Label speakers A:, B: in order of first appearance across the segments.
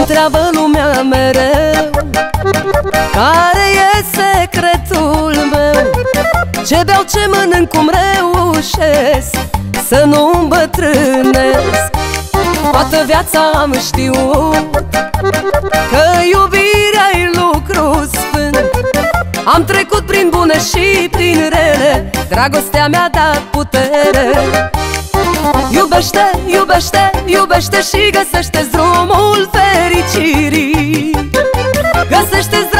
A: întreabă lumea mereu Care e secretul meu? Ce beau, ce mănânc, cum reușesc Să nu îmbătrânesc Toată viața am știut Că iubim am trecut prin bune și prin rele Dragostea mi-a dat putere. Iubește, iubește, iubește și găsește drumul fericirii. Găsește dragostea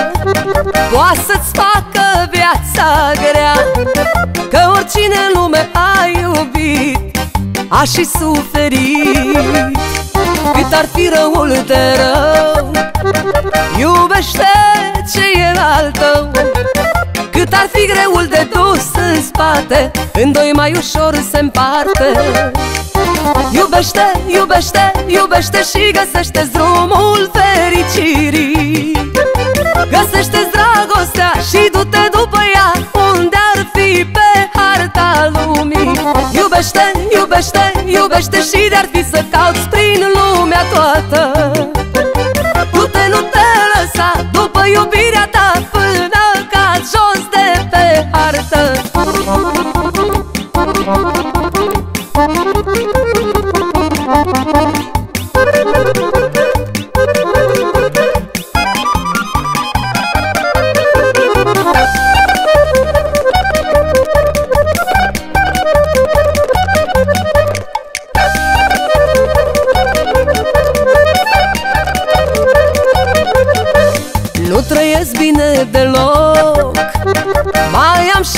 A: Poate să-ți facă viața grea. Că oricine în lume a iubit A și suferit. Cât ar fi răul de rău Iubește ce e al tău. Cât ar fi greul de dus în spate În doi mai ușor se împarte. Iubește, iubește, iubește și găsește drumul fericirii. Găsește iubește, iubește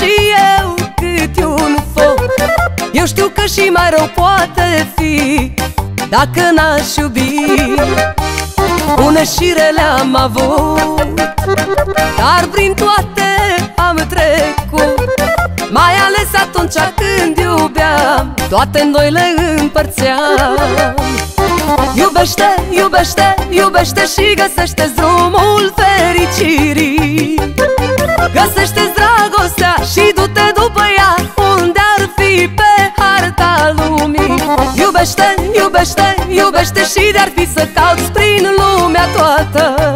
A: și eu cât un foc. Eu știu că și mai rău poate fi Dacă n-aș iubi. Une și rele am avut Dar prin toate am trecut. Mai ales atunci când iubeam Toate în doi le împărțeam. Iubește, iubește, iubește și găsește drumul fericirii. Găsește dragostea și du-te după ea Unde ar fi pe harta lumii. Iubește, iubește, iubește și de-ar fi să cauți prin lumea toată